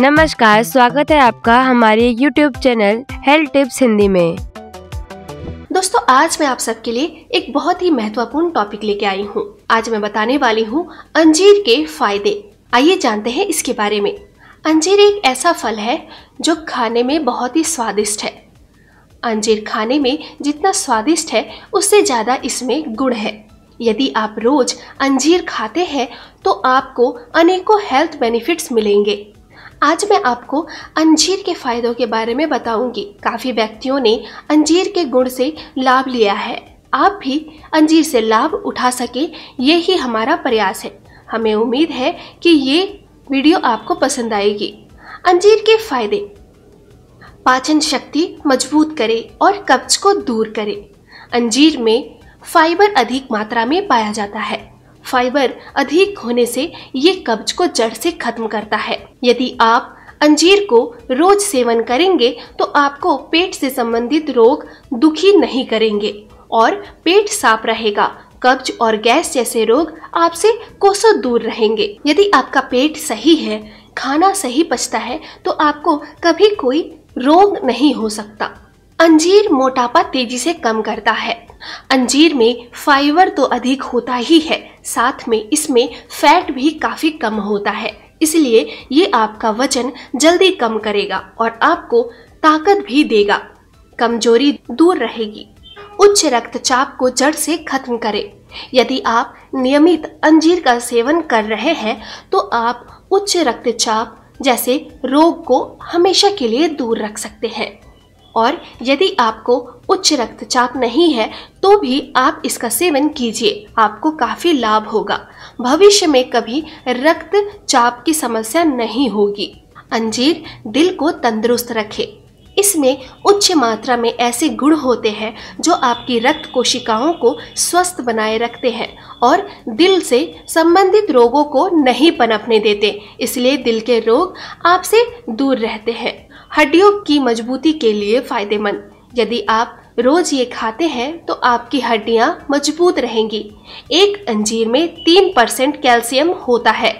नमस्कार, स्वागत है आपका हमारे YouTube channel health tips Hindi में। दोस्तों, आज मैं आप सबके लिए एक बहुत ही महत्वपूर्ण टॉपिक लेके आई हूँ। आज मैं बताने वाली हूँ अंजीर के फ़ायदे। आइए जानते हैं इसके बारे में। अंजीर एक ऐसा फल है जो खाने में बहुत ही स्वादिष्ट है। अंजीर खाने में जितना स्वादिष्ट है, उससे ज़्यादा इसमें गुण है। यदि आप रोज अंजीर खाते हैं तो आपको अनेकों हेल्थ बेनिफिट्स मिलेंगे। आज मैं आपको अंजीर के फायदों के बारे में बताऊँगी। काफ़ी व्यक्तियों ने अंजीर के गुण से लाभ लिया है। आप भी अंजीर से लाभ उठा सके, ये ही हमारा प्रयास है। हमें उम्मीद है कि ये वीडियो आपको पसंद आएगी। अंजीर के फ़ायदे। पाचन शक्ति मज़बूत करे और कब्ज को दूर करे। अंजीर में फाइबर अधिक मात्रा में पाया जाता है। फाइबर अधिक होने से ये कब्ज को जड़ से खत्म करता है। यदि आप अंजीर को रोज सेवन करेंगे तो आपको पेट से संबंधित रोग दुखी नहीं करेंगे और पेट साफ़ रहेगा। कब्ज और गैस जैसे रोग आपसे कोसों दूर रहेंगे। यदि आपका पेट सही है, खाना सही पचता है तो आपको कभी कोई रोग नहीं हो सकता। अंजीर मोटापा तेज़ी से कम करता है। अंजीर में फाइबर तो अधिक होता ही है, साथ में इसमें फैट भी काफ़ी कम होता है, इसलिए ये आपका वज़न जल्दी कम करेगा और आपको ताकत भी देगा, कमज़ोरी दूर रहेगी। उच्च रक्तचाप को जड़ से खत्म करे। यदि आप नियमित अंजीर का सेवन कर रहे हैं तो आप उच्च रक्तचाप जैसे रोग को हमेशा के लिए दूर रख सकते हैं। और यदि आपको उच्च रक्तचाप नहीं है तो भी आप इसका सेवन कीजिए। आपको काफ़ी लाभ होगा। भविष्य में कभी रक्तचाप की समस्या नहीं होगी। अंजीर दिल को तंदुरुस्त रखे। इसमें उच्च मात्रा में ऐसे गुण होते हैं, जो आपकी रक्त कोशिकाओं को स्वस्थ बनाए रखते हैं और दिल से संबंधित रोगों को नहीं पनपने देते। इसलिए दिल के रोग आपसे दूर रहते हैं। हड्डियों की मजबूती के लिए फ़ायदेमंद। यदि आप रोज ये खाते हैं तो आपकी हड्डियाँ मज़बूत रहेंगी। एक अंजीर में तीन परसेंट कैल्शियम होता है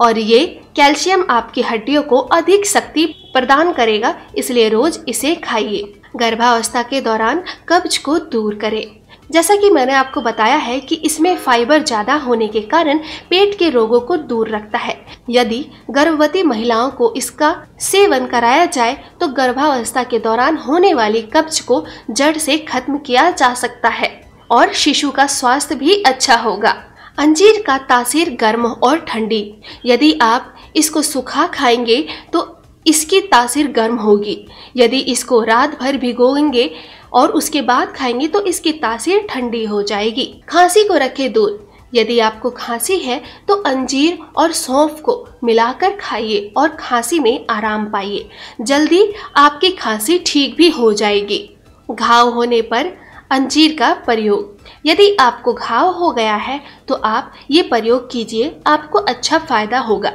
और ये कैल्शियम आपकी हड्डियों को अधिक शक्ति प्रदान करेगा, इसलिए रोज इसे खाइए। गर्भावस्था के दौरान कब्ज को दूर करें। जैसा कि मैंने आपको बताया है कि इसमें फाइबर ज़्यादा होने के कारण पेट के रोगों को दूर रखता है। यदि गर्भवती महिलाओं को इसका सेवन कराया जाए तो गर्भावस्था के दौरान होने वाली कब्ज को जड़ से खत्म किया जा सकता है और शिशु का स्वास्थ्य भी अच्छा होगा। अंजीर का तासीर गर्म और ठंडी। यदि आप इसको सुखा खाएँगे तो इसकी तासीर गर्म होगी। यदि इसको रात भर भिगोएँगे और उसके बाद खाएँगे तो इसकी तासीर ठंडी हो जाएगी। खांसी को रखे दूर यदि आपको खांसी है तो अंजीर और सौंफ को मिलाकर खाइए और खांसी में आराम पाइए। जल्दी आपकी खांसी ठीक भी हो जाएगी। घाव होने पर अंजीर का प्रयोग। यदि आपको घाव हो गया है तो आप ये प्रयोग कीजिए, आपको अच्छा फ़ायदा होगा।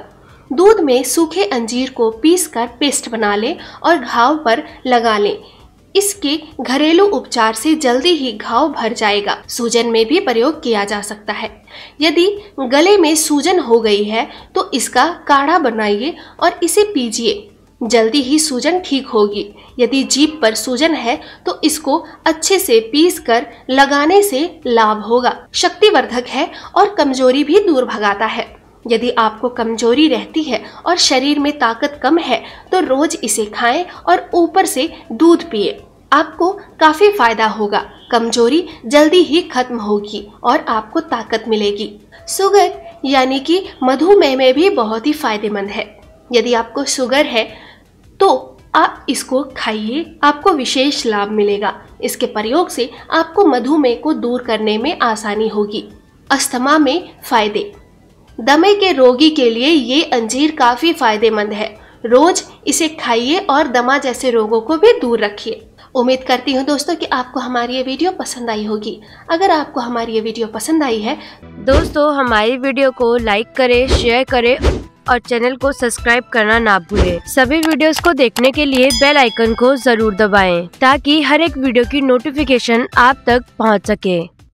दूध में सूखे अंजीर को पीसकर पेस्ट बना लें और घाव पर लगा लें। इसके घरेलू उपचार से जल्दी ही घाव भर जाएगा। सूजन में भी प्रयोग किया जा सकता है। यदि गले में सूजन हो गई है तो इसका काढ़ा बनाइए और इसे पीजिए। जल्दी ही सूजन ठीक होगी। यदि जीप पर सूजन है तो इसको अच्छे से पीस कर लगाने से लाभ होगा। शक्तिवर्धक है और कमज़ोरी भी दूर भगाता है। यदि आपको कमज़ोरी रहती है और शरीर में ताकत कम है तो रोज इसे खाएँ और ऊपर से दूध पिए। आपको काफ़ी फ़ायदा होगा। कमज़ोरी जल्दी ही खत्म होगी और आपको ताकत मिलेगी। शुगर, यानी कि मधुमेह में भी बहुत ही फ़ायदेमंद है। यदि आपको शुगर है तो आप इसको खाइए। आपको विशेष लाभ मिलेगा। इसके प्रयोग से आपको मधुमेह को दूर करने में आसानी होगी। अस्थमा में फ़ायदे। दमे के रोगी के लिए ये अंजीर काफ़ी फ़ायदेमंद है। रोज इसे खाइए और दमा जैसे रोगों को भी दूर रखिए। उम्मीद करती हूँ दोस्तों कि आपको हमारी ये वीडियो पसंद आई होगी। अगर आपको हमारी ये वीडियो पसंद आई है, दोस्तों हमारी वीडियो को लाइक करें, शेयर करें और चैनल को सब्सक्राइब करना ना भूलें। सभी वीडियोस को देखने के लिए बेल आइकन को ज़रूर दबाएँ ताकि हर एक वीडियो की नोटिफिकेशन आप तक पहुँच सके।